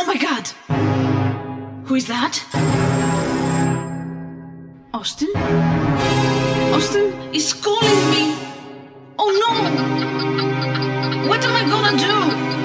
Oh my god! Who is that? Austin? Austin is calling me! Oh no! What am I gonna do?